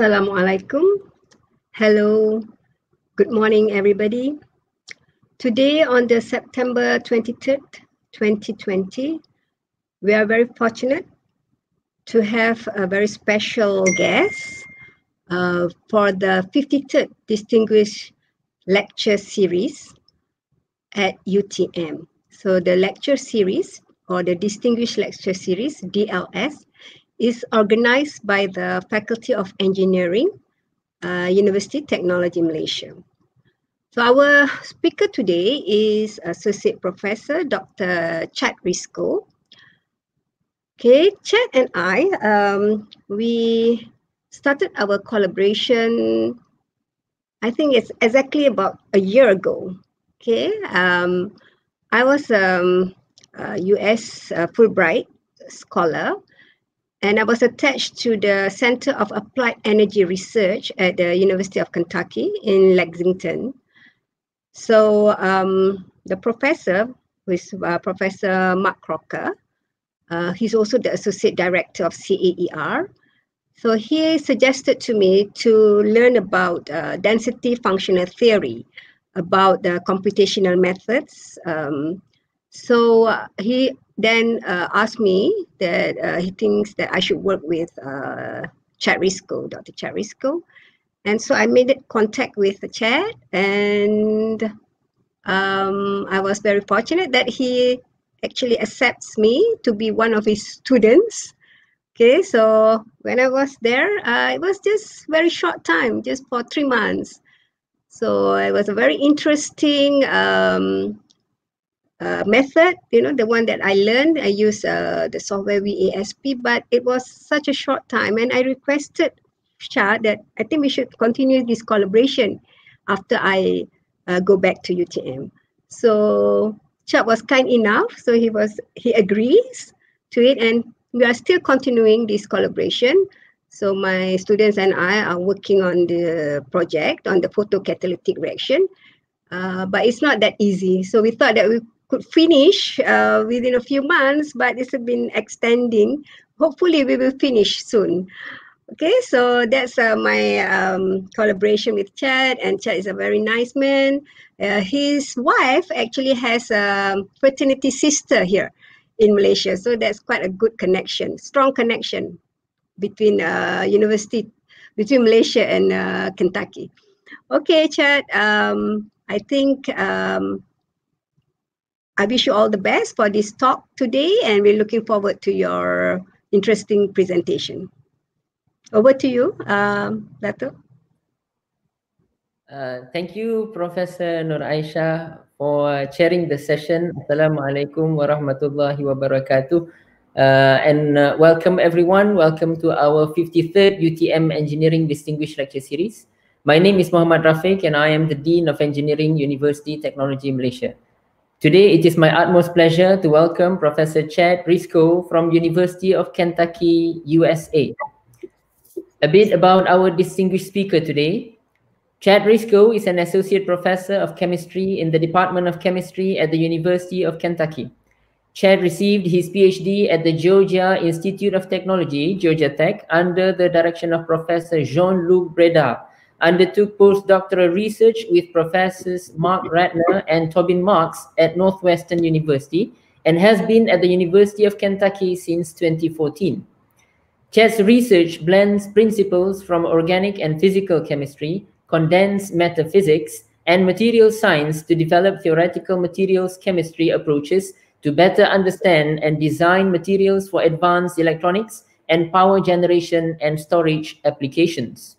Assalamualaikum. Hello. Good morning, everybody. Today, on the September 23rd, 2020, we are very fortunate to have a very special guest uh, for the 53rd Distinguished Lecture Series at UTM. So the lecture series or the Distinguished Lecture Series, DLS, is organized by the Faculty of Engineering, uh, University Technology Malaysia. So our speaker today is Associate Professor Dr. Chad Risko. Okay, Chad and I, um, we started our collaboration, I think it's exactly about a year ago. Okay, um, I was um, a US uh, Fulbright scholar and I was attached to the Center of Applied Energy Research at the University of Kentucky in Lexington. So um, the professor, who is uh, Professor Mark Crocker, uh, he's also the Associate Director of CAER. So he suggested to me to learn about uh, density functional theory, about the computational methods. Um, so uh, he then uh, asked me that uh, he thinks that I should work with uh, Chad Risko, Dr. Chad Risko. And so I made contact with the Chad and um, I was very fortunate that he actually accepts me to be one of his students. Okay, so when I was there, uh, it was just very short time, just for three months. So it was a very interesting um, uh, method, you know, the one that I learned, I use uh, the software VASP, but it was such a short time. And I requested Chad that I think we should continue this collaboration after I uh, go back to UTM. So Chad was kind enough, so he was he agrees to it, and we are still continuing this collaboration. So my students and I are working on the project on the photocatalytic reaction, uh, but it's not that easy. So we thought that we could finish uh, within a few months, but it's been extending. Hopefully, we will finish soon. Okay, so that's uh, my um, collaboration with Chad, and Chad is a very nice man. Uh, his wife actually has a fraternity sister here in Malaysia, so that's quite a good connection, strong connection between uh, university, between Malaysia and uh, Kentucky. Okay, Chad, um, I think um, I wish you all the best for this talk today, and we're looking forward to your interesting presentation. Over to you, um, Dato. Uh, thank you, Professor Nur Aisha, for chairing the session. Assalamualaikum warahmatullahi wabarakatuh. Uh, and uh, welcome everyone. Welcome to our 53rd UTM Engineering Distinguished Lecture Series. My name is Muhammad Rafiq and I am the Dean of Engineering University Technology Malaysia. Today, it is my utmost pleasure to welcome Professor Chad Risko from University of Kentucky, USA. A bit about our distinguished speaker today. Chad Risko is an associate professor of chemistry in the Department of Chemistry at the University of Kentucky. Chad received his PhD at the Georgia Institute of Technology, Georgia Tech, under the direction of Professor Jean-Luc Brédas, undertook postdoctoral research with professors Mark Ratner and Tobin Marks at Northwestern University and has been at the University of Kentucky since 2014. Chad's research blends principles from organic and physical chemistry, condensed matter physics, and material science to develop theoretical materials chemistry approaches to better understand and design materials for advanced electronics and power generation and storage applications.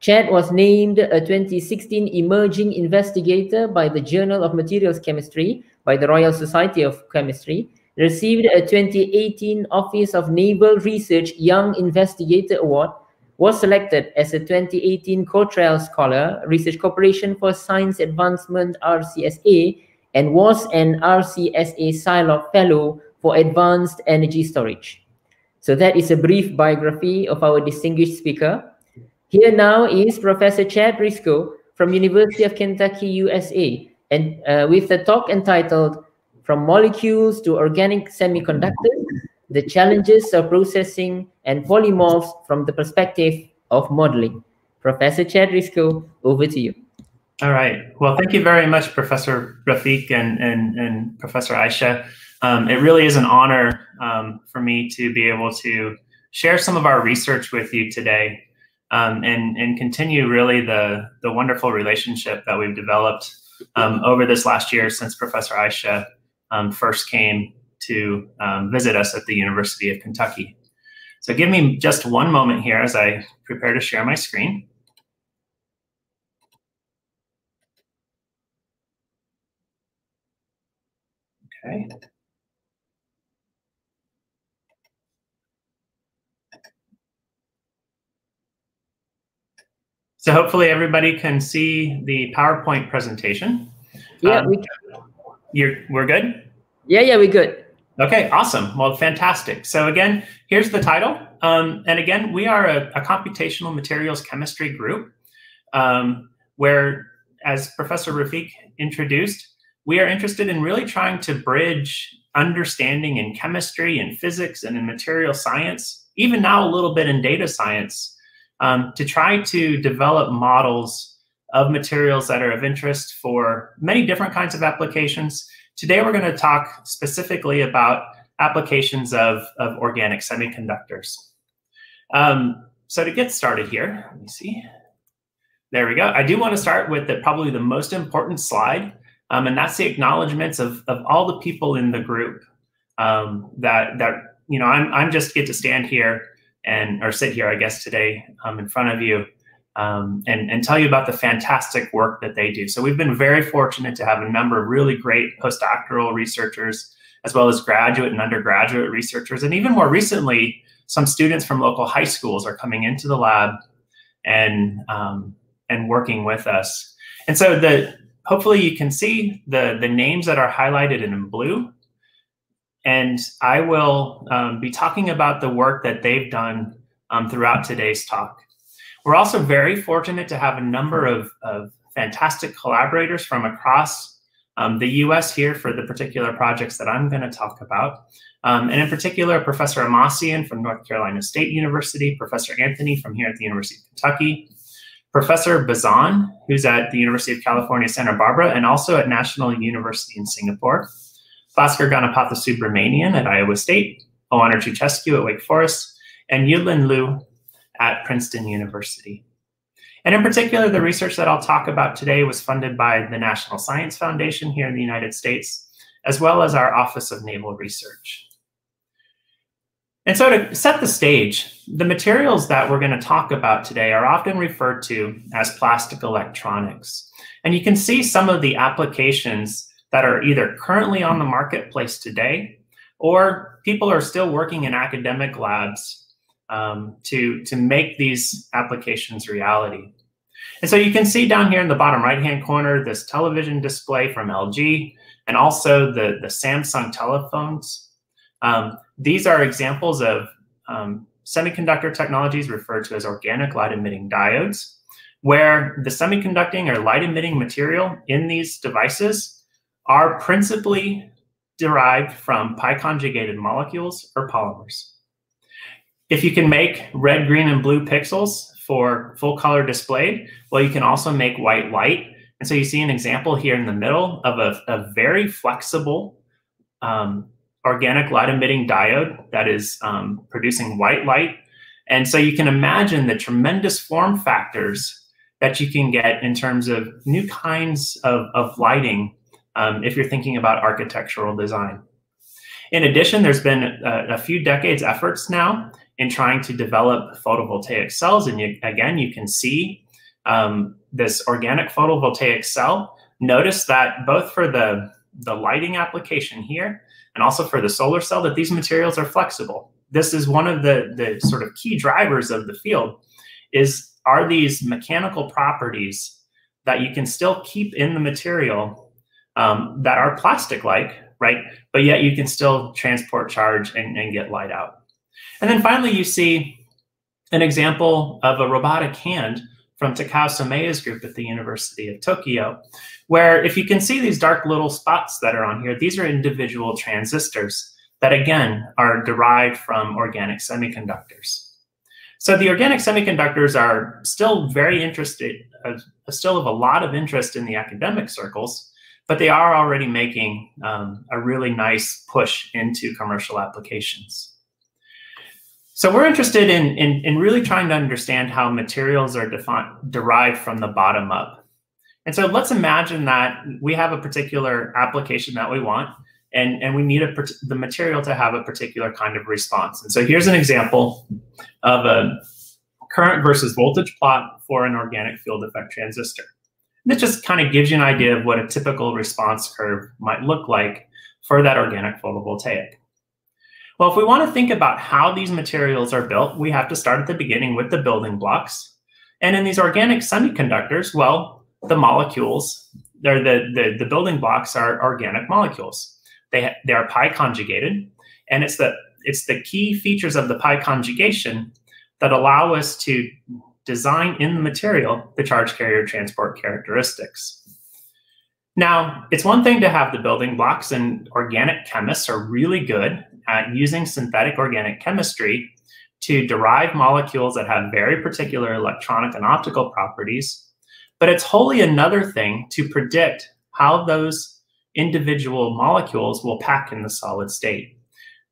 Chad was named a 2016 Emerging Investigator by the Journal of Materials Chemistry by the Royal Society of Chemistry, received a 2018 Office of Naval Research Young Investigator Award, was selected as a 2018 Cottrell Scholar, Research Corporation for Science Advancement RCSA, and was an RCSA Scialog Fellow for Advanced Energy Storage. So that is a brief biography of our distinguished speaker. Here now is Professor Chad Risko from University of Kentucky, USA, and uh, with a talk entitled From Molecules to Organic Semiconductors, the Challenges of Processing and Polymorphs from the Perspective of modeling. Professor Chad Risko, over to you. All right. Well, thank you very much, Professor Rafiq and, and, and Professor Aisha. Um, it really is an honor um, for me to be able to share some of our research with you today um, and, and continue really the, the wonderful relationship that we've developed um, over this last year since Professor Aisha um, first came to um, visit us at the University of Kentucky. So give me just one moment here as I prepare to share my screen. Okay. So hopefully everybody can see the PowerPoint presentation. Yeah, um, we can. You're, we're good? Yeah, yeah, we're good. Okay, awesome. Well, fantastic. So again, here's the title. Um, and again, we are a, a computational materials chemistry group um, where, as Professor Rafiq introduced, we are interested in really trying to bridge understanding in chemistry and physics and in material science, even now a little bit in data science, um, to try to develop models of materials that are of interest for many different kinds of applications. Today, we're going to talk specifically about applications of, of organic semiconductors. Um, so to get started here, let me see. There we go. I do want to start with the, probably the most important slide, um, and that's the acknowledgments of, of all the people in the group um, that that you know I'm I'm just get to stand here and or sit here I guess today um, in front of you um, and and tell you about the fantastic work that they do. So we've been very fortunate to have a number of really great postdoctoral researchers as well as graduate and undergraduate researchers, and even more recently, some students from local high schools are coming into the lab and um, and working with us. And so the hopefully you can see the, the names that are highlighted in blue. And I will um, be talking about the work that they've done um, throughout today's talk. We're also very fortunate to have a number of, of fantastic collaborators from across um, the US here for the particular projects that I'm going to talk about. Um, and in particular, Professor Amassian from North Carolina State University, Professor Anthony from here at the University of Kentucky, Professor Bazan, who's at the University of California, Santa Barbara, and also at National University in Singapore, Ganapathy Subramanian at Iowa State, Oana Jurchescu at Wake Forest, and Yueh-Lin Loo at Princeton University. And in particular, the research that I'll talk about today was funded by the National Science Foundation here in the United States, as well as our Office of Naval Research. And so to set the stage, the materials that we're going to talk about today are often referred to as plastic electronics. And you can see some of the applications that are either currently on the marketplace today, or people are still working in academic labs um, to, to make these applications reality. And so you can see down here in the bottom right-hand corner, this television display from LG, and also the, the Samsung telephones. Um, these are examples of um, semiconductor technologies referred to as organic light emitting diodes, where the semiconducting or light emitting material in these devices are principally derived from pi conjugated molecules or polymers. If you can make red, green, and blue pixels for full color display, well, you can also make white light. And so you see an example here in the middle of a, a very flexible um, organic light emitting diode that is um, producing white light. And so you can imagine the tremendous form factors that you can get in terms of new kinds of, of lighting um, if you're thinking about architectural design. In addition, there's been a, a, few decades efforts now in trying to develop photovoltaic cells. And you, again, you can see um, this organic photovoltaic cell. Notice that both for the, the lighting application here, and also for the solar cell that these materials are flexible. This is one of the, the sort of key drivers of the field is are these mechanical properties that you can still keep in the material um, that are plastic-like, right? But yet you can still transport charge and, and get light out. And then finally, you see an example of a robotic hand from Takao Someya's group at the University of Tokyo, where if you can see these dark little spots that are on here, these are individual transistors that again are derived from organic semiconductors. So the organic semiconductors are still very interested, uh, still of a lot of interest in the academic circles, but they are already making um, a really nice push into commercial applications. So we're interested in, in, in really trying to understand how materials are derived from the bottom up. And so let's imagine that we have a particular application that we want, and, and we need a, the material to have a particular kind of response. And so here's an example of a current versus voltage plot for an organic field effect transistor. It just kind of gives you an idea of what a typical response curve might look like for that organic photovoltaic. Well, if we want to think about how these materials are built, we have to start at the beginning with the building blocks. And in these organic semiconductors, well, the molecules, they're the, the, the building blocks are organic molecules. They, they are pi conjugated, and it's the, it's the key features of the pi conjugation that allow us to design in the material the charge carrier transport characteristics. Now, it's one thing to have the building blocks, and organic chemists are really good at using synthetic organic chemistry to derive molecules that have very particular electronic and optical properties. But it's wholly another thing to predict how those individual molecules will pack in the solid state.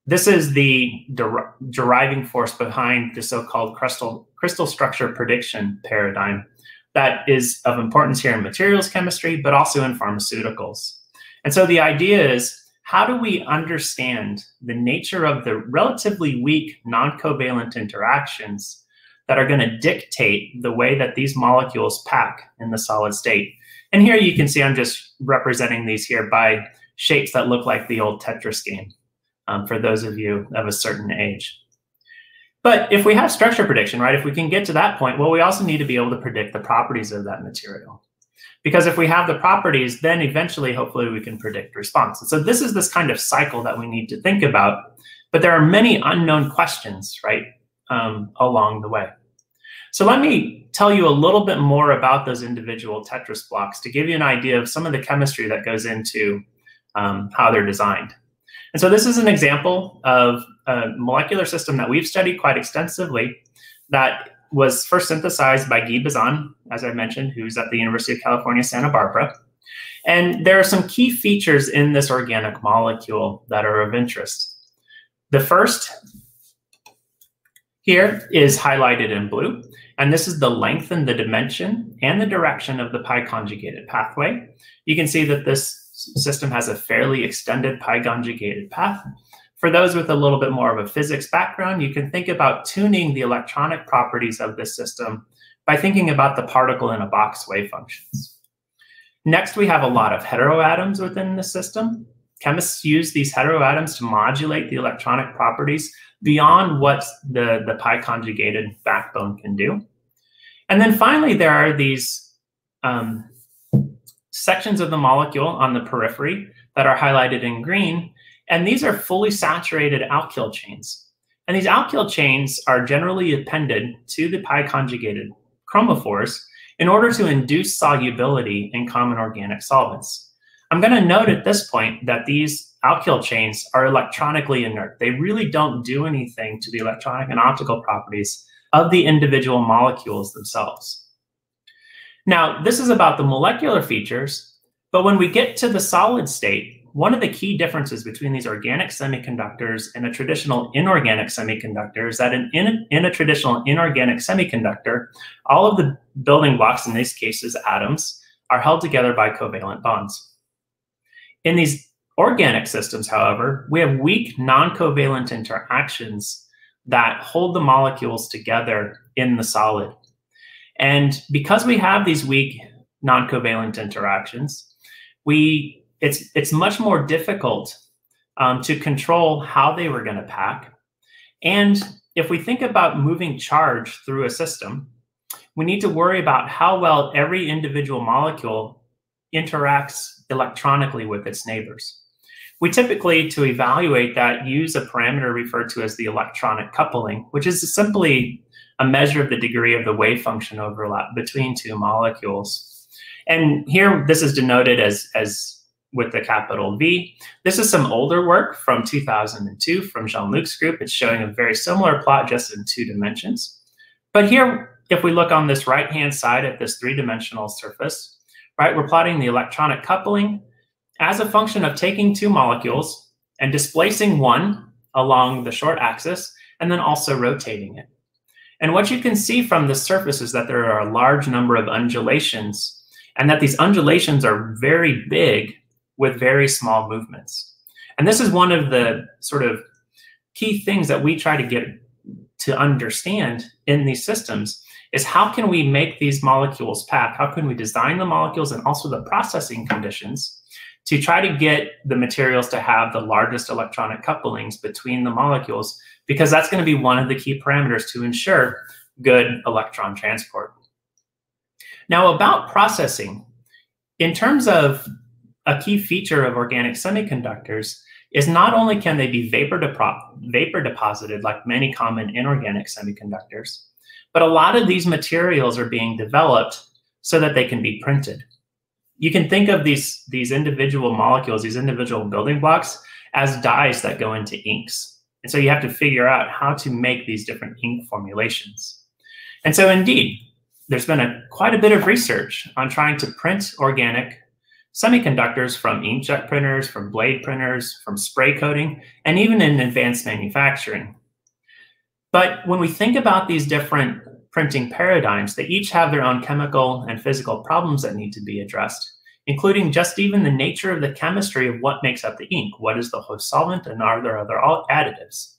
This is the der deriving force behind the so-called crystal, crystal structure prediction paradigm that is of importance here in materials chemistry, but also in pharmaceuticals. And so the idea is, how do we understand the nature of the relatively weak non-covalent interactions that are going to dictate the way that these molecules pack in the solid state? And here you can see I'm just representing these here by shapes that look like the old Tetris game um, for those of you of a certain age. But if we have structure prediction, right, if we can get to that point, well, we also need to be able to predict the properties of that material. Because if we have the properties, then eventually, hopefully, we can predict response. And so this is this kind of cycle that we need to think about. But there are many unknown questions, right, um, along the way. So let me tell you a little bit more about those individual Tetris blocks to give you an idea of some of the chemistry that goes into um, how they're designed. And so this is an example of a molecular system that we've studied quite extensively that was first synthesized by Guy Bazan, as I mentioned, who's at the University of California, Santa Barbara. And there are some key features in this organic molecule that are of interest. The first here is highlighted in blue, and this is the length and the dimension and the direction of the pi conjugated pathway. You can see that this system has a fairly extended pi conjugated path. For those with a little bit more of a physics background, you can think about tuning the electronic properties of this system by thinking about the particle in a box wave functions. Next, we have a lot of heteroatoms within the system. Chemists use these heteroatoms to modulate the electronic properties beyond what the, the pi conjugated backbone can do. And then finally, there are these um, sections of the molecule on the periphery that are highlighted in green. And these are fully saturated alkyl chains. And these alkyl chains are generally appended to the pi conjugated chromophores in order to induce solubility in common organic solvents. I'm going to note at this point that these alkyl chains are electronically inert. They really don't do anything to the electronic and optical properties of the individual molecules themselves. Now, this is about the molecular features, but when we get to the solid state, one of the key differences between these organic semiconductors and a traditional inorganic semiconductor is that in, in, in a traditional inorganic semiconductor, all of the building blocks, in these cases atoms, are held together by covalent bonds. In these organic systems, however, we have weak non-covalent interactions that hold the molecules together in the solid. And because we have these weak non-covalent interactions, we it's it's much more difficult um, to control how they were going to pack. And if we think about moving charge through a system, we need to worry about how well every individual molecule interacts electronically with its neighbors. We typically, to evaluate that, use a parameter referred to as the electronic coupling, which is simply a measure of the degree of the wave function overlap between two molecules. And here, this is denoted as, as with the capital V. This is some older work from 2002 from Jean-Luc's group. It's showing a very similar plot just in two dimensions. But here, if we look on this right-hand side at this three-dimensional surface, right, we're plotting the electronic coupling as a function of taking two molecules and displacing one along the short axis, and then also rotating it. And what you can see from the surface is that there are a large number of undulations, and that these undulations are very big with very small movements. And this is one of the sort of key things that we try to get to understand in these systems is how can we make these molecules pack? How can we design the molecules and also the processing conditions to try to get the materials to have the largest electronic couplings between the molecules, because that's going to be one of the key parameters to ensure good electron transport. Now, about processing, in terms of a key feature of organic semiconductors, is not only can they be vapor, vapor deposited like many common inorganic semiconductors, but a lot of these materials are being developed so that they can be printed. You can think of these, these individual molecules, these individual building blocks, as dyes that go into inks. And so you have to figure out how to make these different ink formulations. And so indeed, there's been a, quite a bit of research on trying to print organic semiconductors from inkjet printers, from blade printers, from spray coating, and even in advanced manufacturing. But when we think about these different printing paradigms, they each have their own chemical and physical problems that need to be addressed, including just even the nature of the chemistry of what makes up the ink. What is the host solvent and are there other additives?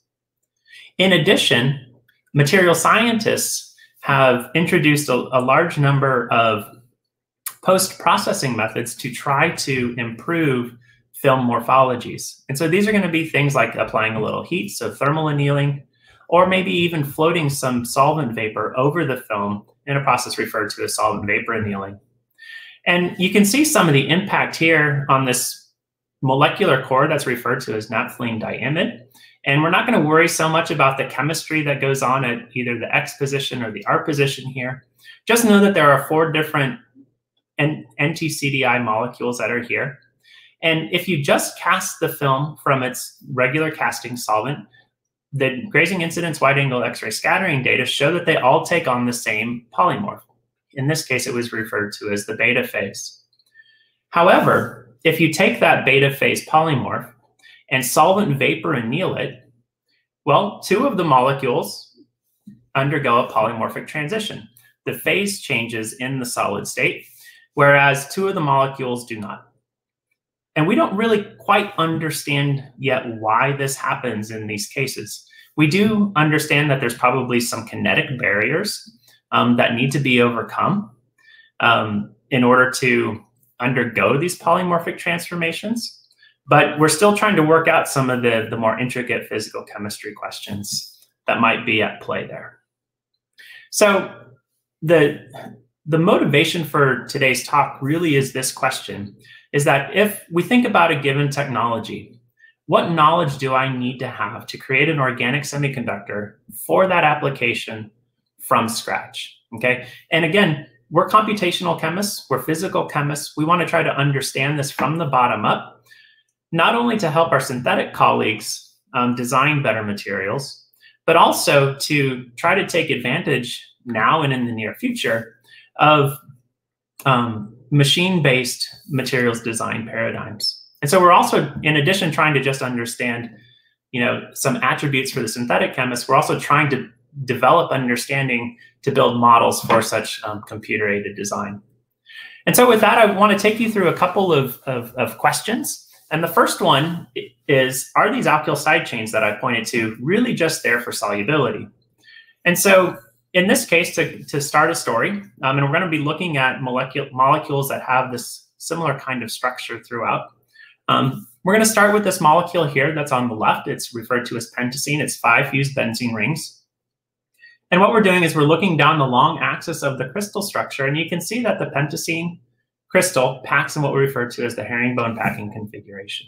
In addition, material scientists have introduced a, a large number of post-processing methods to try to improve film morphologies. And so these are going to be things like applying a little heat, so thermal annealing, or maybe even floating some solvent vapor over the film in a process referred to as solvent vapor annealing. And you can see some of the impact here on this molecular core that's referred to as naphthalene diimide. And we're not going to worry so much about the chemistry that goes on at either the X position or the R position here. Just know that there are four different NTCDI molecules that are here. And if you just cast the film from its regular casting solvent, the grazing incidence wide angle X-ray scattering data show that they all take on the same polymorph. In this case, it was referred to as the beta phase. However, if you take that beta phase polymorph and solvent vapor anneal it, well, two of the molecules undergo a polymorphic transition. The phase changes in the solid state, whereas two of the molecules do not. And we don't really quite understand yet why this happens in these cases. We do understand that there's probably some kinetic barriers um, that need to be overcome um, in order to undergo these polymorphic transformations. But we're still trying to work out some of the, the more intricate physical chemistry questions that might be at play there. So the the motivation for today's talk really is this question, is that if we think about a given technology, what knowledge do I need to have to create an organic semiconductor for that application from scratch, okay? And again, we're computational chemists, we're physical chemists. We want to try to understand this from the bottom up, not only to help our synthetic colleagues um, design better materials, but also to try to take advantage now and in the near future of um, machine-based materials design paradigms. And so we're also, in addition, trying to just understand, you know, some attributes for the synthetic chemists, we're also trying to develop understanding to build models for such um, computer-aided design. And so with that, I want to take you through a couple of, of, of questions. And the first one is, are these alkyl side chains that I pointed to really just there for solubility? And so in this case, to, to start a story, um, and we're going to be looking at molecule, molecules that have this similar kind of structure throughout. Um, we're going to start with this molecule here that's on the left. It's referred to as pentacene. It's five fused benzene rings. And what we're doing is we're looking down the long axis of the crystal structure, and you can see that the pentacene crystal packs in what we refer to as the herringbone packing configuration.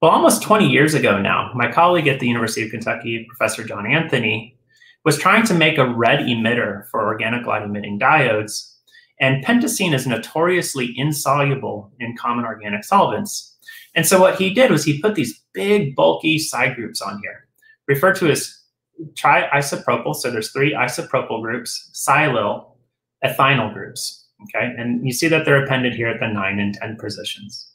Well, almost 20 years ago now, my colleague at the University of Kentucky, Professor John Anthony, was trying to make a red emitter for organic light emitting diodes. And pentacene is notoriously insoluble in common organic solvents. And so what he did was he put these big, bulky side groups on here, referred to as triisopropyl, so there's three isopropyl groups, silyl, ethynyl groups, okay? And you see that they're appended here at the 9 and 10 positions.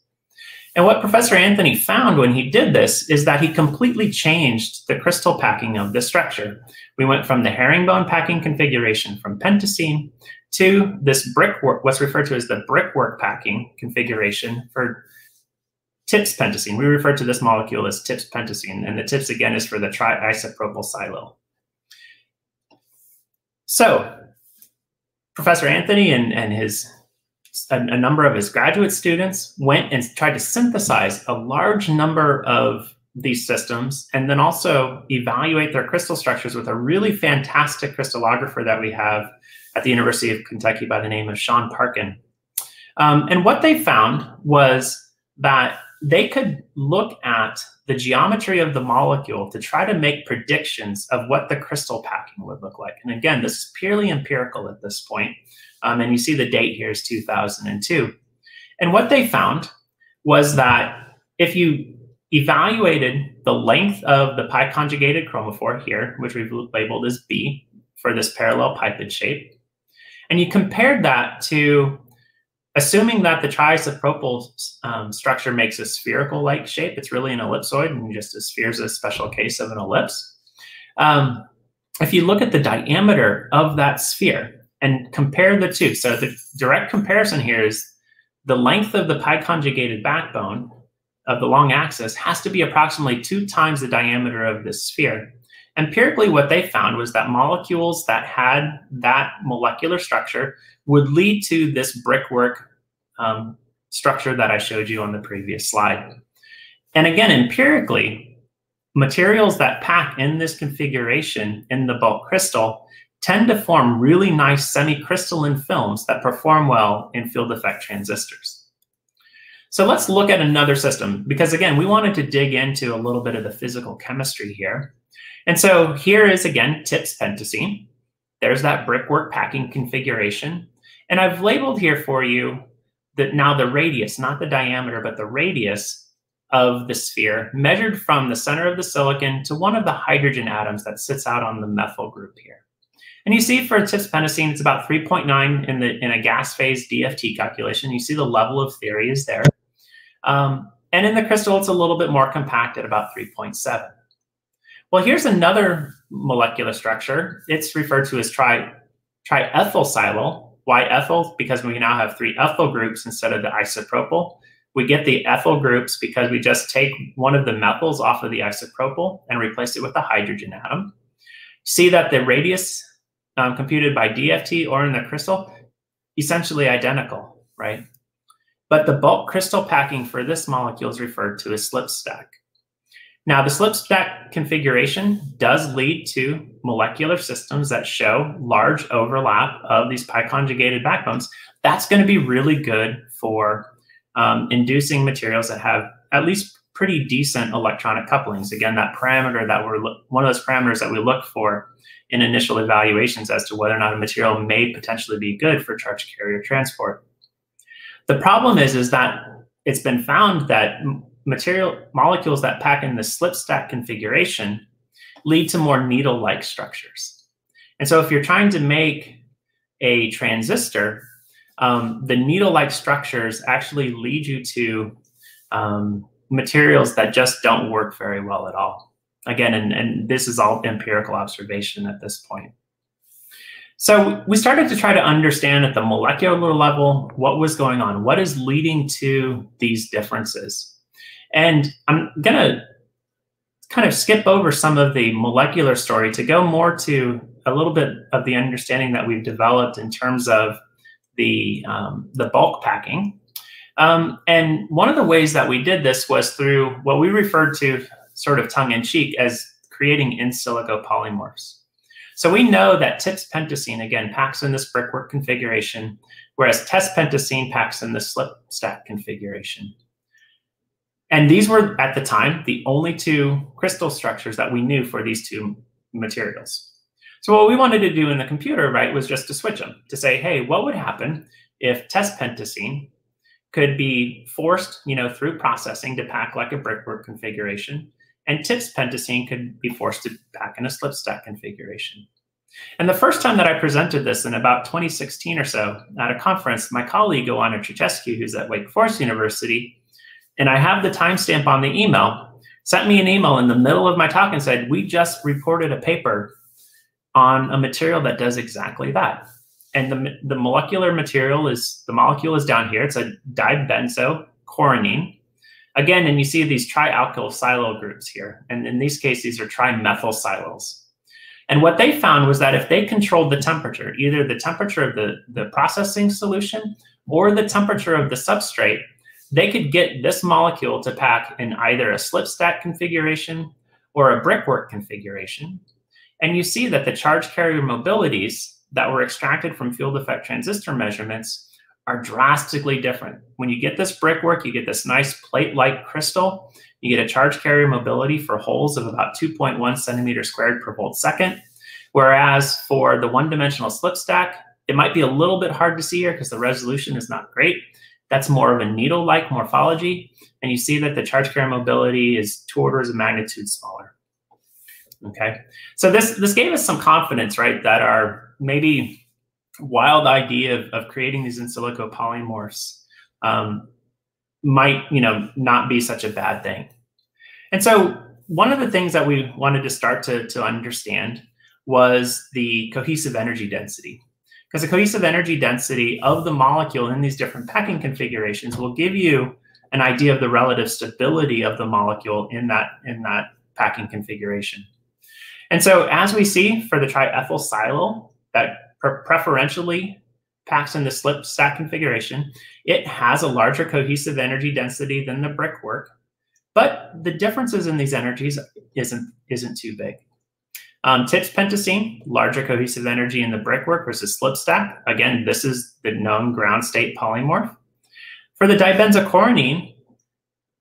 And what Professor Anthony found when he did this is that he completely changed the crystal packing of the structure. We went from the herringbone packing configuration from pentacene to this brickwork, what's referred to as the brickwork packing configuration for TIPS pentacene. We refer to this molecule as TIPS pentacene, and the TIPS again is for the triisopropyl silyl. So, Professor Anthony and, and his a, a, number of his graduate students went and tried to synthesize a large number of these systems and then also evaluate their crystal structures with a really fantastic crystallographer that we have at the University of Kentucky by the name of Sean Parkin. Um, and what they found was that they could look at the geometry of the molecule to try to make predictions of what the crystal packing would look like. And again, this is purely empirical at this point. Um, and you see the date here is 2002. And what they found was that if you evaluated the length of the pi conjugated chromophore here, which we've labeled as B for this parallel piped shape, and you compared that to assuming that the triisopropyl um, structure makes a spherical-like shape, it's really an ellipsoid, and just a sphere is a special case of an ellipse. Um, if you look at the diameter of that sphere, and compare the two. So the direct comparison here is the length of the pi conjugated backbone of the long axis has to be approximately two times the diameter of this sphere. Empirically, what they found was that molecules that had that molecular structure would lead to this brickwork um, structure that I showed you on the previous slide. And again, empirically, materials that pack in this configuration in the bulk crystal tend to form really nice semi-crystalline films that perform well in field effect transistors. So let's look at another system because again, we wanted to dig into a little bit of the physical chemistry here. And so here is again TIPS pentacene. There's that brickwork packing configuration. And I've labeled here for you that now the radius, not the diameter, but the radius of the sphere measured from the center of the silicon to one of the hydrogen atoms that sits out on the methyl group here. And you see for TIPS pentacene, it's about 3.9 in the in a gas phase DFT calculation. You see the level of theory is there. Um, and in the crystal, it's a little bit more compact at about 3.7. Well, here's another molecular structure. It's referred to as tri triethylsilyl. Why ethyl? Because we now have three ethyl groups instead of the isopropyl. We get the ethyl groups because we just take one of the methyls off of the isopropyl and replace it with a hydrogen atom. See that the radius um, computed by DFT or in the crystal, essentially identical, right? But the bulk crystal packing for this molecule is referred to as slip stack. Now, the slip stack configuration does lead to molecular systems that show large overlap of these pi conjugated backbones. That's going to be really good for um, inducing materials that have at least pretty decent electronic couplings. Again, that parameter that we're one of those parameters that we look for in initial evaluations as to whether or not a material may potentially be good for charge carrier transport. The problem is, is that it's been found that material molecules that pack in the slip stack configuration lead to more needle-like structures. And so if you're trying to make a transistor, um, the needle-like structures actually lead you to um, materials that just don't work very well at all again, and, and this is all empirical observation at this point. So we started to try to understand at the molecular level what was going on, what is leading to these differences. And I'm going to kind of skip over some of the molecular story to go more to a little bit of the understanding that we've developed in terms of the, um, the bulk packing. Um, and one of the ways that we did this was through what we referred to sort of tongue in cheek as creating in silico polymorphs. So we know that TIPS pentacene, again, packs in this brickwork configuration, whereas TES pentacene packs in the slip stack configuration. And these were, at the time, the only two crystal structures that we knew for these two materials. So what we wanted to do in the computer, right, was just to switch them, to say, hey, what would happen if TES pentacene could be forced, you know, through processing to pack like a brickwork configuration, and TIPS pentacene could be forced to pack in a slip stack configuration. And the first time that I presented this in about 2016 or so at a conference, my colleague Oana Jurchescu, who's at Wake Forest University, and I have the timestamp on the email, sent me an email in the middle of my talk and said, we just reported a paper on a material that does exactly that. And the, the molecular material is, the molecule is down here. It's a dibenzocoronene. Again, and you see these trialkyl silyl groups here. And in these cases, these are trimethyl silyls. And what they found was that if they controlled the temperature, either the temperature of the, the processing solution or the temperature of the substrate, they could get this molecule to pack in either a slip stack configuration or a brickwork configuration. And you see that the charge carrier mobilities that were extracted from field effect transistor measurements are drastically different. When you get this brickwork, you get this nice plate-like crystal. You get a charge carrier mobility for holes of about 2.1 centimeters squared per volt second. Whereas for the one-dimensional slip stack, it might be a little bit hard to see here because the resolution is not great. That's more of a needle-like morphology. And you see that the charge carrier mobility is two orders of magnitude smaller. Okay, so this, this gave us some confidence, right, that our maybe wild idea of, of creating these in silico polymorphs um, might, you know, not be such a bad thing. And so one of the things that we wanted to start to, to understand was the cohesive energy density. Because the cohesive energy density of the molecule in these different packing configurations will give you an idea of the relative stability of the molecule in that, in that packing configuration. And so as we see for the triethyl silyl that preferentially packs in the slip stack configuration, it has a larger cohesive energy density than the brickwork, but the differences in these energies isn't, isn't too big. Um, TIPS pentacene, larger cohesive energy in the brickwork versus slip stack. Again, this is the known ground state polymorph. For the dibenzocoronene,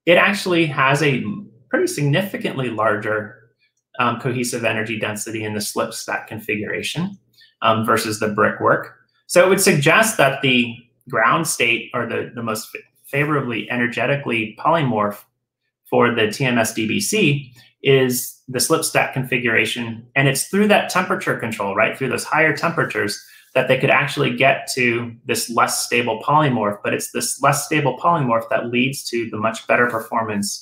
it actually has a pretty significantly larger um, cohesive energy density in the slip stack configuration um, versus the brickwork. So it would suggest that the ground state or the, the most favorably energetically polymorph for the TMS DBC is the slip stack configuration. And it's through that temperature control, right? Through those higher temperatures that they could actually get to this less stable polymorph. But it's this less stable polymorph that leads to the much better performance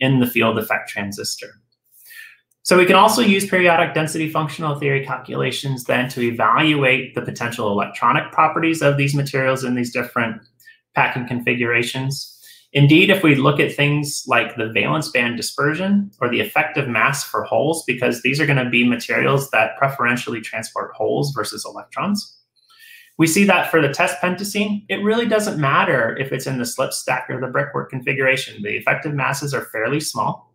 in the field effect transistor. So we can also use periodic density functional theory calculations then to evaluate the potential electronic properties of these materials in these different packing configurations. Indeed, if we look at things like the valence band dispersion or the effective mass for holes, because these are going to be materials that preferentially transport holes versus electrons, we see that for the TES pentacene, it really doesn't matter if it's in the slip stack or the brickwork configuration. The effective masses are fairly small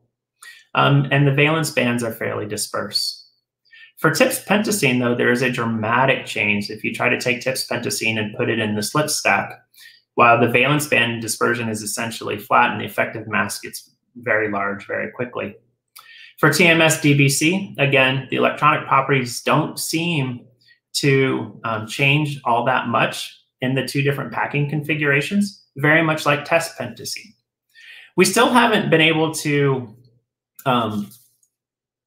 um, and the valence bands are fairly dispersed. For TIPS pentacene, though, there is a dramatic change if you try to take TIPS pentacene and put it in the slip stack. While the valence band dispersion is essentially flat and the effective mass gets very large very quickly. For TMS DBC, again, the electronic properties don't seem to um, change all that much in the two different packing configurations, very much like TES pentacene. We still haven't been able to um,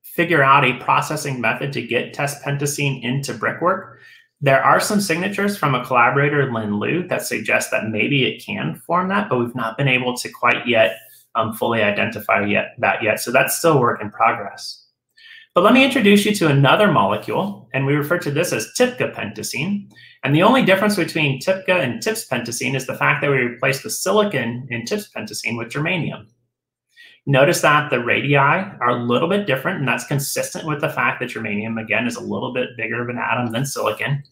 figure out a processing method to get TES pentacene into brickwork. There are some signatures from a collaborator, Lynn Loo, that suggest that maybe it can form that, but we've not been able to quite yet um, fully identify yet that yet. So that's still work in progress. But let me introduce you to another molecule, and we refer to this as TIPCA pentacene. And the only difference between TIPCA and TIPS pentacene is the fact that we replace the silicon in TIPS pentacene with germanium. Notice that the radii are a little bit different, and that's consistent with the fact that germanium, again, is a little bit bigger of an atom than silicon.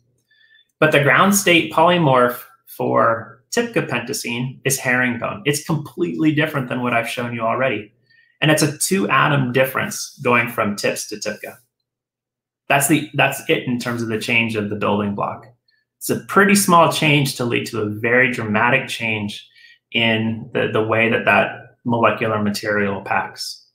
But the ground state polymorph for TIPCA pentacene is herringbone. It's completely different than what I've shown you already. And it's a two atom difference going from TIPS to TIPCA. That's, the, that's it in terms of the change of the building block. It's a pretty small change to lead to a very dramatic change in the, the way that that molecular material packs.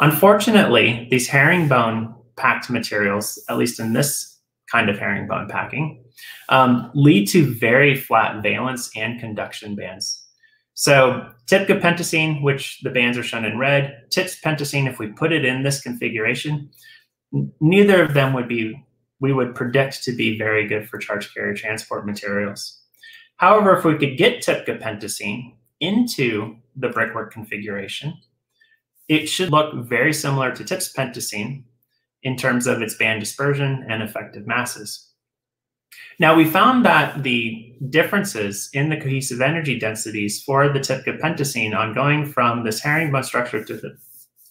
Unfortunately, these herringbone packed materials, at least in this kind of herringbone packing, um, lead to very flat valence and conduction bands. So TIPCA pentacene, which the bands are shown in red, TIPS pentacene, if we put it in this configuration, neither of them would be, we would predict to be very good for charge carrier transport materials. However, if we could get TIPCA pentacene into the brickwork configuration, it should look very similar to TIPS in terms of its band dispersion and effective masses. Now, we found that the differences in the cohesive energy densities for the TIPCA on going from this herringbone structure to the,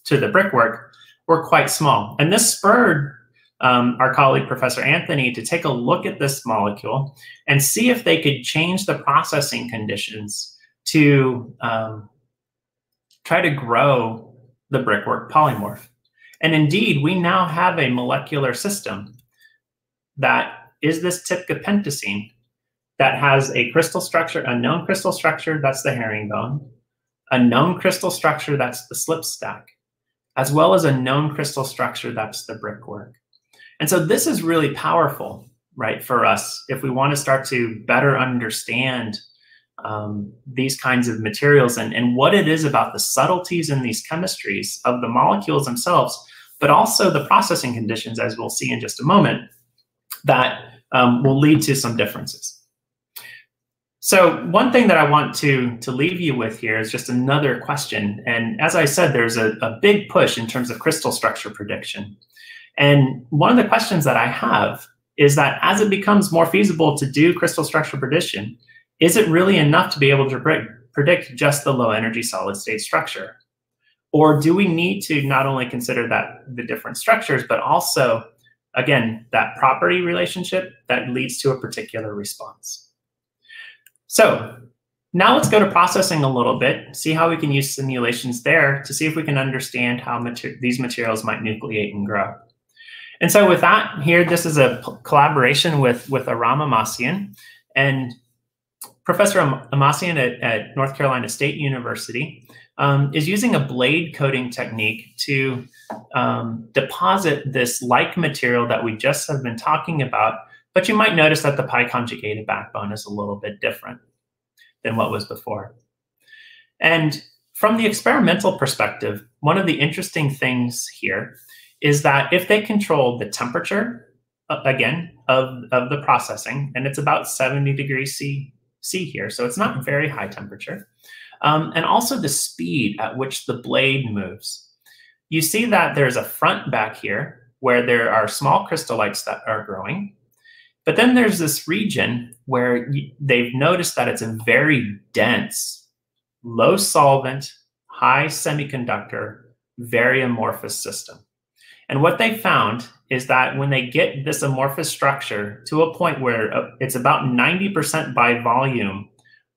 to the brickwork were quite small. And this spurred um, our colleague, Professor Anthony, to take a look at this molecule and see if they could change the processing conditions to um, try to grow the brickwork polymorph. And indeed, we now have a molecular system that is this TIPCA pentacene that has a crystal structure, a known crystal structure, that's the herringbone, a known crystal structure, that's the slip stack, as well as a known crystal structure, that's the brickwork. And so this is really powerful, right, for us if we want to start to better understand um, these kinds of materials and, and what it is about the subtleties in these chemistries of the molecules themselves, but also the processing conditions, as we'll see in just a moment, that um, will lead to some differences. So one thing that I want to, to leave you with here is just another question. And as I said, there's a, a big push in terms of crystal structure prediction. And one of the questions that I have is that as it becomes more feasible to do crystal structure prediction, is it really enough to be able to pre predict just the low energy solid state structure? Or do we need to not only consider that the different structures, but also, again, that property relationship that leads to a particular response? So now let's go to processing a little bit, see how we can use simulations there to see if we can understand how mater these materials might nucleate and grow. And so with that here, this is a collaboration with, with Aram Amassian. And Professor Amassian at, at North Carolina State University um, is using a blade coating technique to um, deposit this like material that we just have been talking about, but you might notice that the pi conjugated backbone is a little bit different than what was before. And from the experimental perspective, one of the interesting things here is that if they control the temperature, uh, again, of, of the processing, and it's about 70 degrees C, C here, so it's not very high temperature, um, and also the speed at which the blade moves. You see that there's a front back here where there are small crystallites that are growing, but then there's this region where they've noticed that it's a very dense, low solvent, high semiconductor, very amorphous system. And what they found is that when they get this amorphous structure to a point where uh, it's about 90% by volume,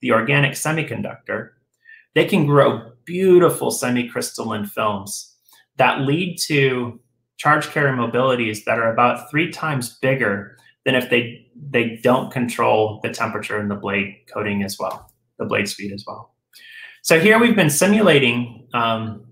the organic semiconductor, they can grow beautiful semicrystalline films that lead to charge carrier mobilities that are about three times bigger than if they they don't control the temperature and the blade coating as well, the blade speed as well. So here we've been simulating um,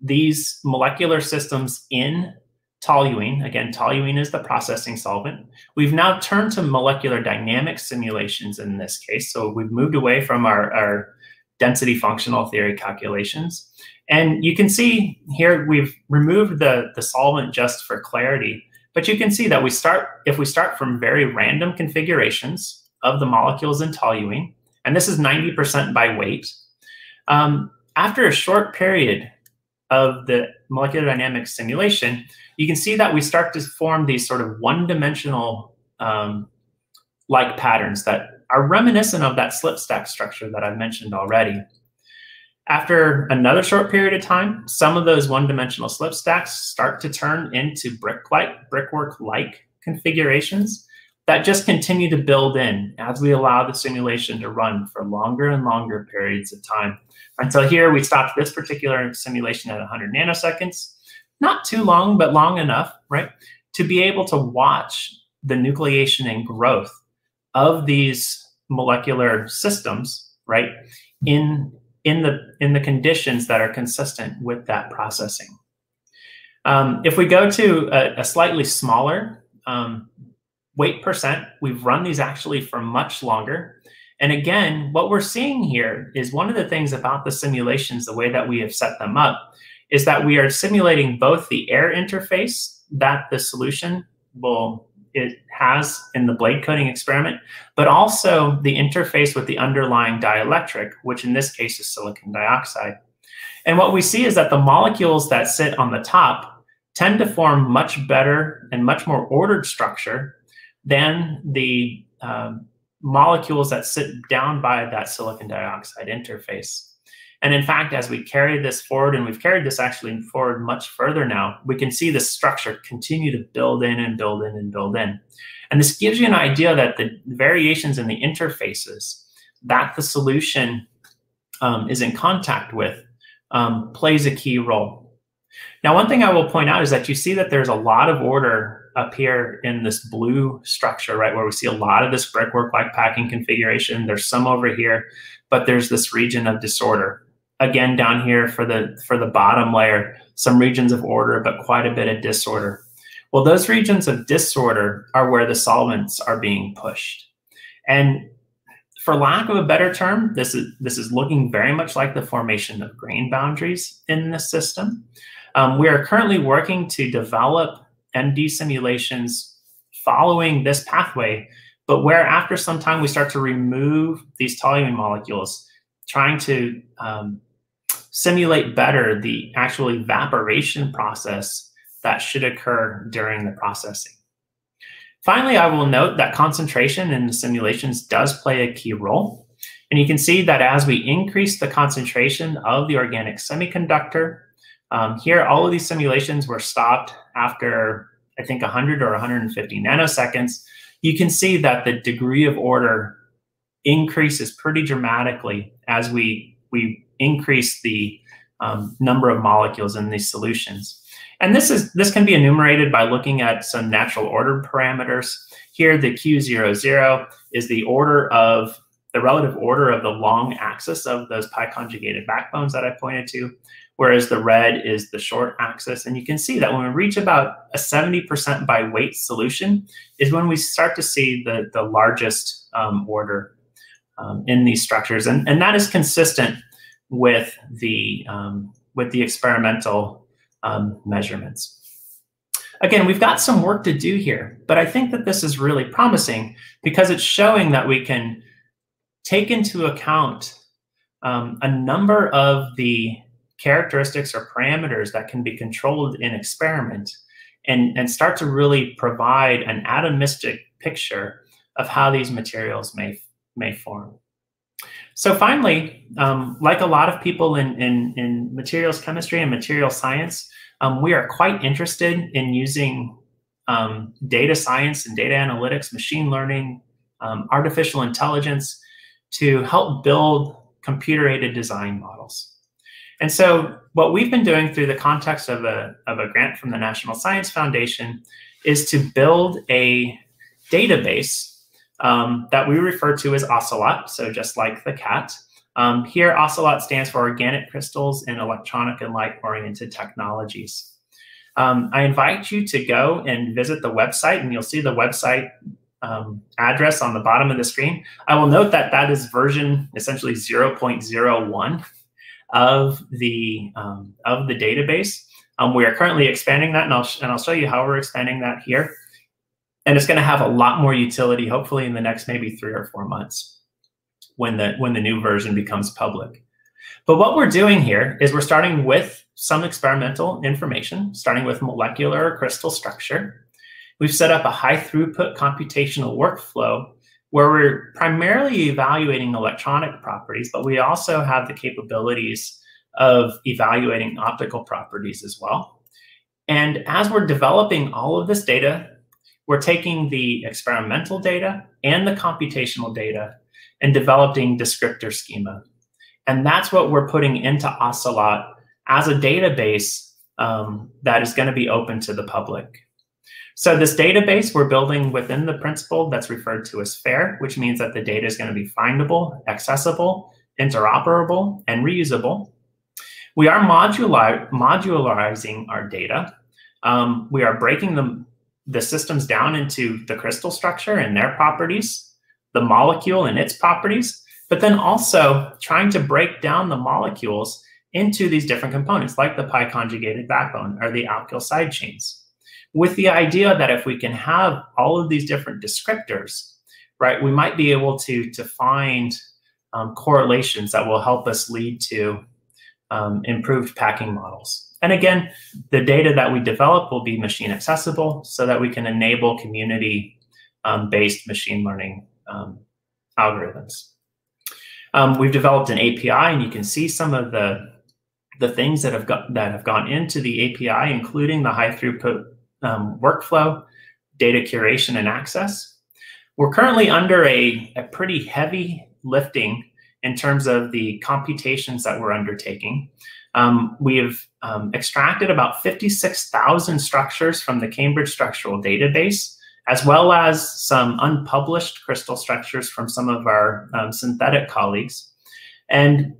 these molecular systems in toluene. Again, toluene is the processing solvent. We've now turned to molecular dynamic simulations in this case. So we've moved away from our, our density functional theory calculations. And you can see here we've removed the, the solvent just for clarity. But you can see that we start, if we start from very random configurations of the molecules in toluene, and this is 90% by weight, um, after a short period of the molecular dynamics simulation, you can see that we start to form these sort of one-dimensional um, like patterns that are reminiscent of that slip stack structure that I've mentioned already. After another short period of time, some of those one-dimensional slip stacks start to turn into brick-like, brickwork-like configurations that just continue to build in as we allow the simulation to run for longer and longer periods of time. Until here, we stopped this particular simulation at 100 nanoseconds. Not too long, but long enough, right, to be able to watch the nucleation and growth of these molecular systems, right, in in the in the conditions that are consistent with that processing. Um, if we go to a, a slightly smaller um, weight percent, we've run these actually for much longer. And again, what we're seeing here is one of the things about the simulations, the way that we have set them up, is that we are simulating both the air interface that the solution will it has in the blade coating experiment, but also the interface with the underlying dielectric, which in this case is silicon dioxide. And what we see is that the molecules that sit on the top tend to form much better and much more ordered structure than the um, molecules that sit down by that silicon dioxide interface. And in fact, as we carry this forward, and we've carried this actually forward much further now, we can see the structure continue to build in and build in and build in. And this gives you an idea that the variations in the interfaces that the solution um, is in contact with um, plays a key role. Now, one thing I will point out is that you see that there's a lot of order up here in this blue structure, right, where we see a lot of this brickwork like packing configuration. There's some over here, but there's this region of disorder. Again down here for the for the bottom layer some regions of order but quite a bit of disorder. Well those regions of disorder are where the solvents are being pushed. And for lack of a better term this is this is looking very much like the formation of grain boundaries in this system. Um, we are currently working to develop md simulations following this pathway but where after some time we start to remove these toluene molecules trying to um, simulate better the actual evaporation process that should occur during the processing. Finally, I will note that concentration in the simulations does play a key role. And you can see that as we increase the concentration of the organic semiconductor, um, here all of these simulations were stopped after, I think, 100 or 150 nanoseconds. You can see that the degree of order increases pretty dramatically as we, we increase the um, number of molecules in these solutions. And this is this can be enumerated by looking at some natural order parameters. Here, the Q00 is the order of the relative order of the long axis of those pi conjugated backbones that I pointed to, whereas the red is the short axis. And you can see that when we reach about a 70% by weight solution is when we start to see the, the largest um, order um, in these structures. And, and that is consistent with the um, with the experimental um, measurements. Again, we've got some work to do here, but I think that this is really promising because it's showing that we can take into account um, a number of the characteristics or parameters that can be controlled in experiment and, and start to really provide an atomistic picture of how these materials may, may form. So finally, um, like a lot of people in, in, in, materials chemistry and material science, um, we are quite interested in using um, data science and data analytics, machine learning, um, artificial intelligence to help build computer-aided design models. And so what we've been doing through the context of a, of a grant from the National Science Foundation is to build a database um, that we refer to as Ocelot, so just like the cat. Um, here, Ocelot stands for Organic Crystals in Electronic and Light-Oriented Technologies. Um, I invite you to go and visit the website, and you'll see the website um, address on the bottom of the screen. I will note that that is version essentially 0.01 of the um, of the database. Um, we are currently expanding that, and I'll, and I'll show you how we're expanding that here. And it's going to have a lot more utility hopefully in the next maybe three or four months when the when the new version becomes public. But what we're doing here is we're starting with some experimental information starting with molecular crystal structure. We've set up a high throughput computational workflow where we're primarily evaluating electronic properties but we also have the capabilities of evaluating optical properties as well and as we're developing all of this data we're taking the experimental data and the computational data and developing descriptor schema. And that's what we're putting into Ocelot as a database um, that is going to be open to the public. So this database we're building within the principle that's referred to as FAIR, which means that the data is going to be findable, accessible, interoperable, and reusable. We are modular, modularizing our data. Um, we are breaking them the systems down into the crystal structure and their properties. the molecule and its properties, but then also trying to break down the molecules into these different components, like the pi conjugated backbone or the alkyl side chains, with the idea that if we can have all of these different descriptors, right, we might be able to, to find um, correlations that will help us lead to um, improved packing models. And again, the data that we develop will be machine accessible so that we can enable community um, based machine learning um, algorithms. Um, we've developed an API, and you can see some of the the things that have got that have gone into the API, including the high throughput um, workflow, data curation, and access. We're currently under a, a pretty heavy lifting in terms of the computations that we're undertaking. Um, we have um, extracted about 56,000 structures from the Cambridge Structural Database, as well as some unpublished crystal structures from some of our um, synthetic colleagues, and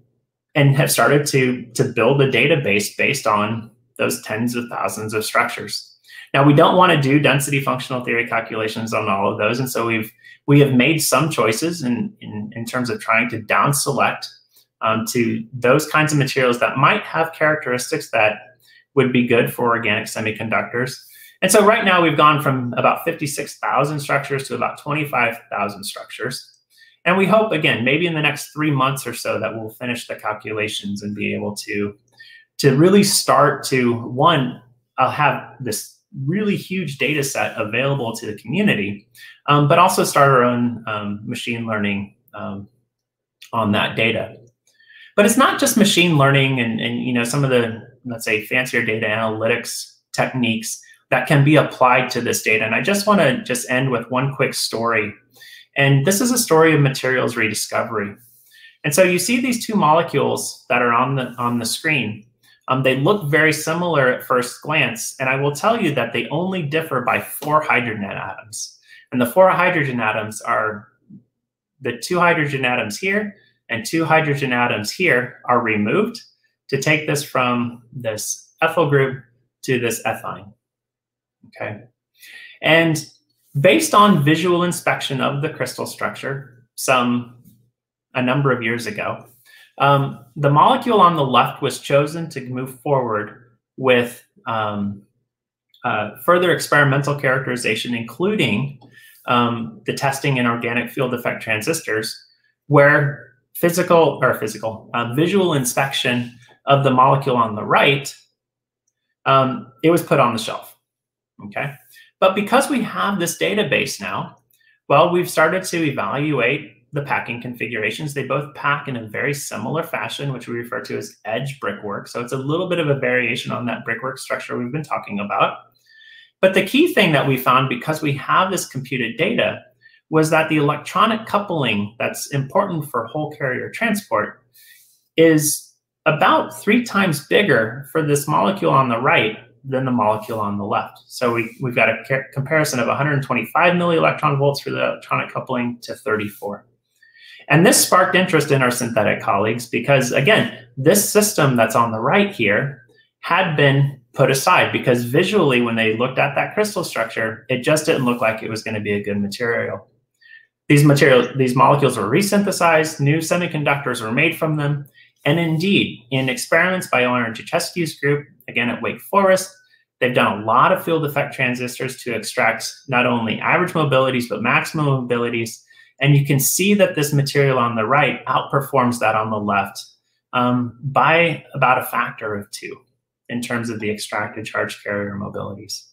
and have started to to build a database based on those tens of thousands of structures. Now we don't want to do density functional theory calculations on all of those, and so we've we have made some choices in in, in terms of trying to down select um, to those kinds of materials that might have characteristics that would be good for organic semiconductors. And so right now we've gone from about 56,000 structures to about 25,000 structures. And we hope, again, maybe in the next three months or so that we'll finish the calculations and be able to, to really start to, one, I'll have this really huge data set available to the community, um, but also start our own um, machine learning um, on that data. But it's not just machine learning and, and you know some of the let's say fancier data analytics techniques that can be applied to this data. And I just want to just end with one quick story. And this is a story of materials rediscovery. And so you see these two molecules that are on the on the screen. Um, they look very similar at first glance, and I will tell you that they only differ by four hydrogen atoms. And the four hydrogen atoms are the two hydrogen atoms here and two hydrogen atoms here are removed to take this from this ethyl group to this ethyne. Okay. And based on visual inspection of the crystal structure, some a number of years ago, um, the molecule on the left was chosen to move forward with um, uh, further experimental characterization, including um, the testing in organic field effect transistors, where physical or physical uh, visual inspection of the molecule on the right, um, it was put on the shelf. Okay, but because we have this database now, well, we've started to evaluate the packing configurations. They both pack in a very similar fashion, which we refer to as edge brickwork. So it's a little bit of a variation on that brickwork structure we've been talking about. But the key thing that we found because we have this computed data was that the electronic coupling that's important for hole carrier transport is about three times bigger for this molecule on the right than the molecule on the left. So we, we've got a comparison of 125 millielectron volts for the electronic coupling to 34. And this sparked interest in our synthetic colleagues because, again, this system that's on the right here had been put aside because visually, when they looked at that crystal structure, it just didn't look like it was going to be a good material. These materials, these molecules were resynthesized, new semiconductors were made from them, and indeed, in experiments by Oana Jurchescu's group, again at Wake Forest, they've done a lot of field effect transistors to extract not only average mobilities, but maximum mobilities and you can see that this material on the right outperforms that on the left um, by about a factor of two in terms of the extracted charge carrier mobilities.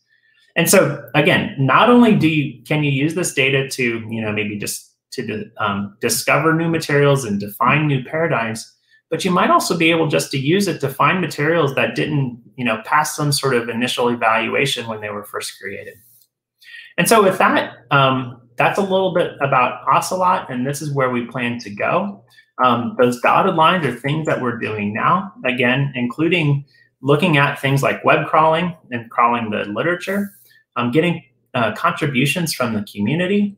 And so again, not only do you can you use this data to you know maybe just to um, discover new materials and define new paradigms, but you might also be able just to use it to find materials that didn't you know pass some sort of initial evaluation when they were first created. And so with that, um, that's a little bit about Ocelot, and this is where we plan to go. Um, those dotted lines are things that we're doing now, again, including looking at things like web crawling and crawling the literature, um, getting uh, contributions from the community,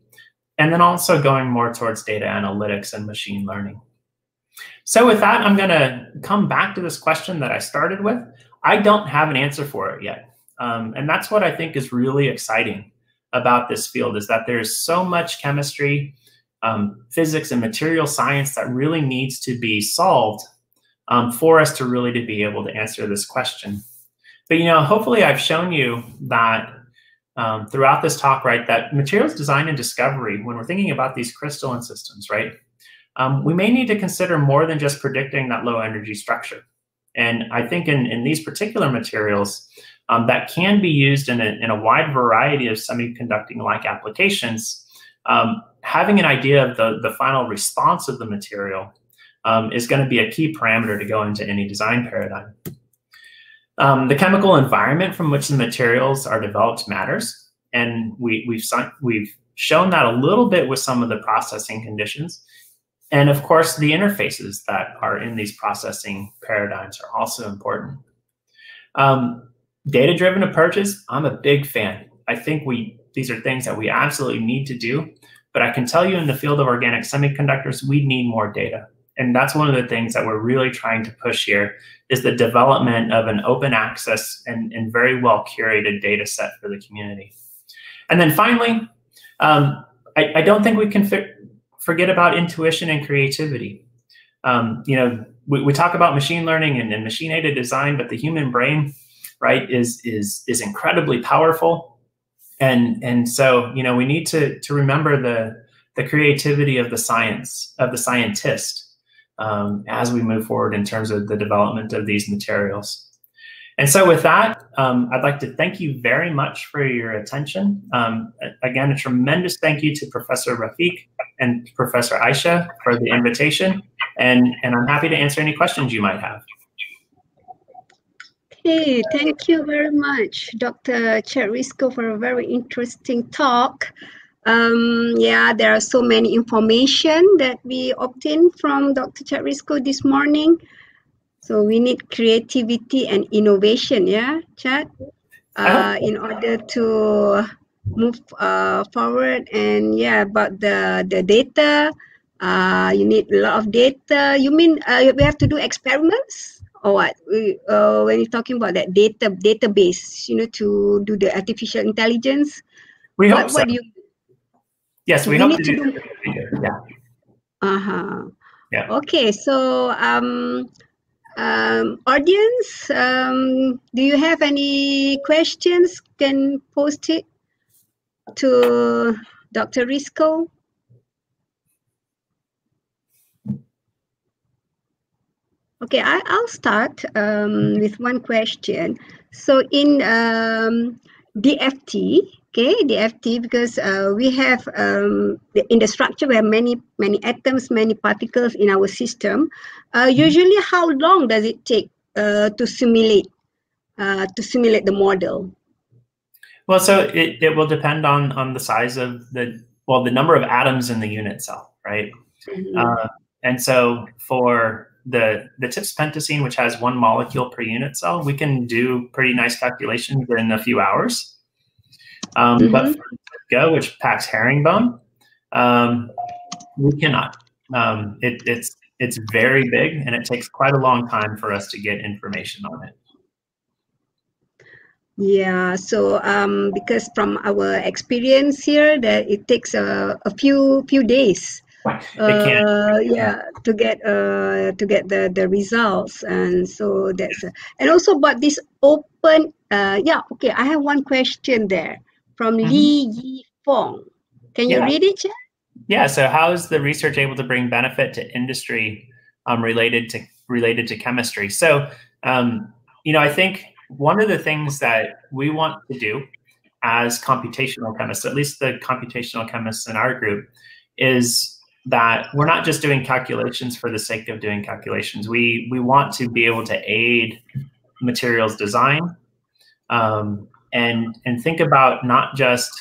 and then also going more towards data analytics and machine learning. So with that, I'm going to come back to this question that I started with. I don't have an answer for it yet. Um, and that's what I think is really exciting about this field is that there's so much chemistry um, physics and material science that really needs to be solved um, for us to really to be able to answer this question. But you know, hopefully I've shown you that um, throughout this talk, right, that materials design and discovery, when we're thinking about these crystalline systems, right, um, we may need to consider more than just predicting that low energy structure. And I think in, in these particular materials, um, that can be used in a, in a wide variety of semiconducting-like applications, um, having an idea of the, the final response of the material um, is going to be a key parameter to go into any design paradigm. Um, the chemical environment from which the materials are developed matters, and we, we've, we've shown that a little bit with some of the processing conditions. And of course, the interfaces that are in these processing paradigms are also important. Um, Data-driven approaches, I'm a big fan. I think we these are things that we absolutely need to do. But I can tell you in the field of organic semiconductors, we need more data. And that's one of the things that we're really trying to push here is the development of an open access and, and very well curated data set for the community. And then finally, um, I, I, don't think we can forget about intuition and creativity. Um, you know, we, we, talk about machine learning and, and machine aided design, but the human brain, right, is is is incredibly powerful. And and so, you know, we need to to remember the the creativity of the science, of the scientist, um, as we move forward in terms of the development of these materials. And so with that, um, I'd like to thank you very much for your attention. Um, again, a tremendous thank you to Professor Rafiq and Professor Aisha for the invitation. And, and I'm happy to answer any questions you might have. Okay, thank you very much, Dr. Chad Risko, for a very interesting talk. Um, yeah, there are so many information that we obtained from Dr. Chad Risko this morning. So we need creativity and innovation, yeah, Chad, uh, in order to move uh, forward. And yeah, about the, the data, uh, you need a lot of data. You mean uh, we have to do experiments? Or what? We, uh, when you're talking about that data database you know to do the artificial intelligence we what, hope so. what do you yes we, we hope to do, do yeah. Uh-huh. Yeah. Okay so um um audience um do you have any questions? Can post it to dr Risko Okay, I, will start um, with one question. So in um, DFT, okay, DFT, because uh, we have um, in the structure we have many many atoms, many particles in our system. Uh, usually, how long does it take uh, to simulate uh, to simulate the model? Well, so it, it will depend on on the size of the well the number of atoms in the unit cell, right? Mm -hmm. and so for the the TIPS pentacene, which has one molecule per unit cell, we can do pretty nice calculations in a few hours. Um, mm-hmm. But for Go, which packs herringbone, um, we cannot. Um, it, it's it's very big, and it takes quite a long time for us to get information on it. Yeah, so um, because from our experience here, that it takes a, a few few days uh, yeah to get uh to get the the results. And so that's uh, and also about this open uh yeah okay i have one question there from mm-hmm. Li Yi Fong. Can you yeah. read it yeah so how is the research able to bring benefit to industry um, related to related to chemistry? So um, you know i think one of the things that we want to do as computational chemists at least the computational chemists in our group is that we're not just doing calculations for the sake of doing calculations. We we want to be able to aid materials design um, and and think about not just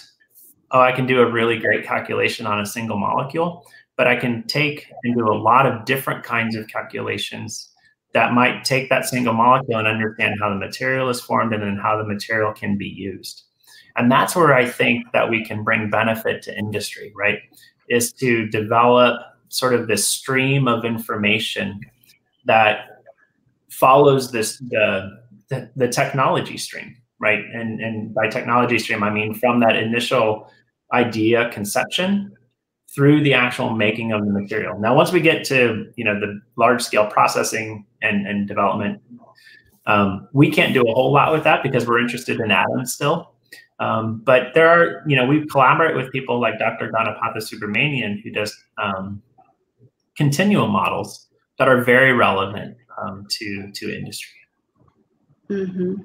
oh I can do a really great calculation on a single molecule, but I can take and do a lot of different kinds of calculations that might take that single molecule and understand how the material is formed and then how the material can be used. And that's where I think that we can bring benefit to industry, right? Is to develop sort of this stream of information that follows this the, the, the technology stream right and and by technology stream i mean from that initial idea conception through the actual making of the material. Now, once we get to you know the large scale processing and, and development, um, we can't do a whole lot with that because we're interested in atoms still. Um, but there are, you know, we collaborate with people like Dr. Ganapathysubramanian, who does um, continuum models that are very relevant um, to to industry. Mm-hmm.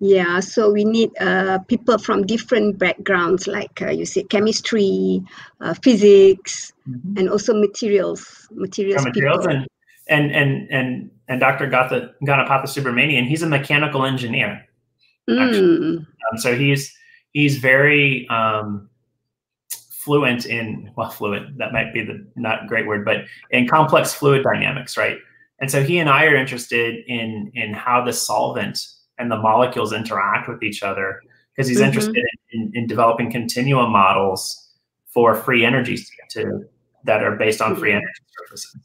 Yeah, so we need uh, people from different backgrounds, like uh, you said, chemistry, uh, physics, mm-hmm. and also materials. Materials, materials and, and and and and Dr. Gatha, Ganapathysubramanian, he's a mechanical engineer. Mm. Um, so he's he's very um, fluent in well, fluent that might be the not great word, but in complex fluid dynamics, right? And so he and I are interested in in how the solvent and the molecules interact with each other because he's mm-hmm. interested in, in, developing continuum models for free energy to that are based on free energy surfaces.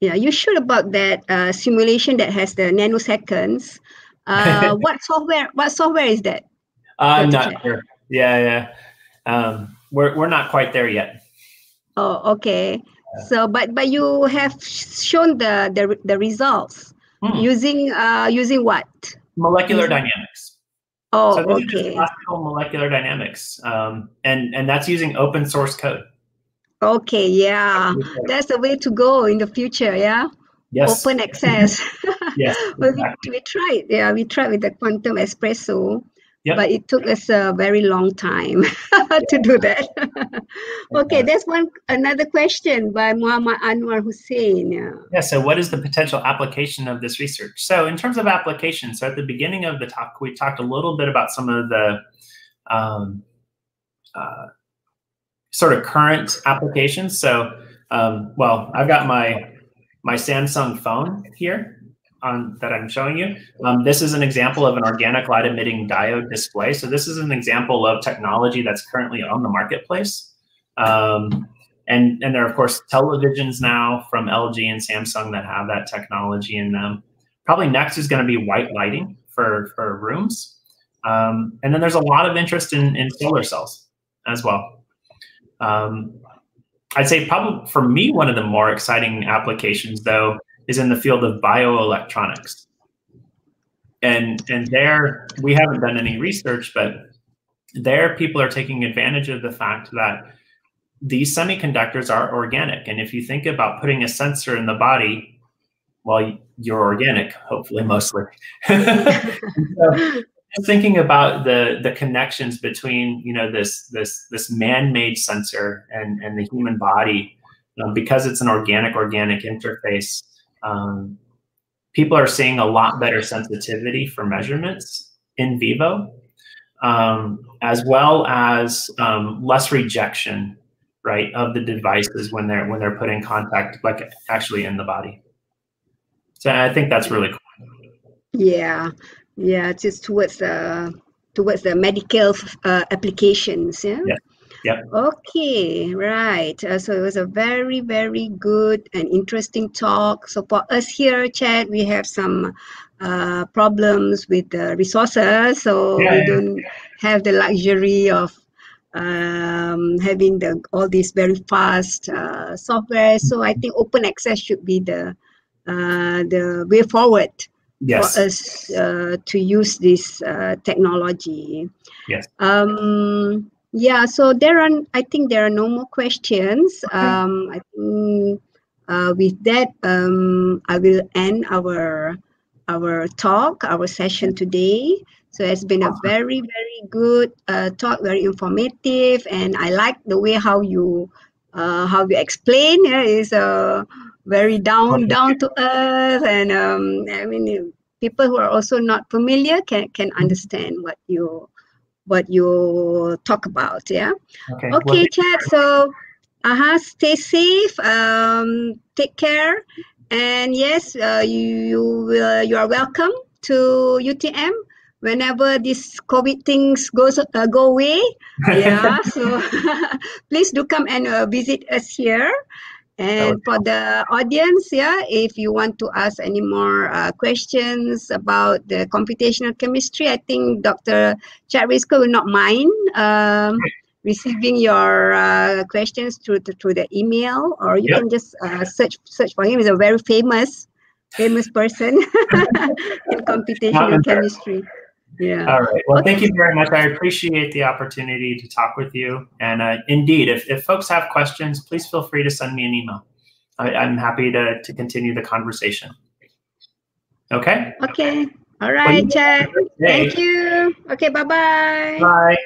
Yeah, you should about that uh, simulation that has the nanoseconds. Uh, what software? What software is that? I'm not sure. Yeah, yeah. Um, we're we're not quite there yet. Oh, okay. Yeah. So, but but you have shown the the, the results mm. using uh using what? molecular dynamics. Oh, so okay. classical molecular dynamics, um, and and that's using open source code. Okay, yeah, that's the way to go in the future. Yeah. Yes. Open access. yes. Exactly. we, we tried. Yeah, we tried with the quantum espresso. Yep. But it took us a very long time to do that. okay, that's one another question by Muhammad Anwar Hussein. Yeah. So, what is the potential application of this research? So, in terms of application, so at the beginning of the talk, we talked a little bit about some of the um, uh, sort of current applications. So, um, well, I've got my my Samsung phone here on that I'm showing you. Um, this is an example of an organic light emitting diode display. So this is an example of technology that's currently on the marketplace. Um, and, and there are, of course, televisions now from LG and Samsung that have that technology in them. Probably next is going to be white lighting for, for rooms. Um, and then there's a lot of interest in, in solar cells as well. Um, I'd say probably for me, one of the more exciting applications, though, is in the field of bioelectronics. And, and there, we haven't done any research, but there people are taking advantage of the fact that these semiconductors are organic. And if you think about putting a sensor in the body, well, you're organic, hopefully, mostly. so, thinking about the the connections between you know this this this man-made sensor and and the human body, um, because it's an organic organic interface um, people are seeing a lot better sensitivity for measurements in vivo, um, as well as um, less rejection, right, of the devices when they're when they're put in contact, like actually in the body. So I think that's really cool. Yeah, yeah, just towards the towards the medical uh, applications. Yeah. yeah. Yep. Okay, right. Uh, so it was a very, very good and interesting talk. So for us here, Chad, we have some uh, problems with the resources. So yeah, we don't yeah. have the luxury of um, having the all these very fast uh, software. So I think open access should be the uh, the way forward yes. for us uh, to use this uh, technology. Yes. Um, yeah, so there are, I think there are no more questions. Okay. Um, I think uh, with that, um, I will end our our talk, our session today. So it's been a very, very good uh, talk, very informative, and I like the way how you uh, how you explain. Yeah, is uh, very down down to earth, and um, I mean people who are also not familiar can can understand what you what you talk about. Yeah. Okay. Okay, Chad. So, uh-huh, stay safe. Um, take care. And yes, uh, you you, will. You are welcome to UTM whenever this COVID things goes uh, go away. Yeah. so please do come and uh, visit us here. And for the audience, yeah, if you want to ask any more uh, questions about the computational chemistry, I think Dr. Chad Risko will not mind um, receiving your uh, questions through the, through the email, or you Yep. can just uh, search search for him. He's a very famous famous person in computational Not chemistry. Yeah. All right. Well, thank you very much. I appreciate the opportunity to talk with you. And uh, indeed, if, if folks have questions, please feel free to send me an email. I, I'm happy to, to continue the conversation. Okay. Okay. All right, Well, Chad. have a great day. Thank you. Okay. Bye-bye. Bye.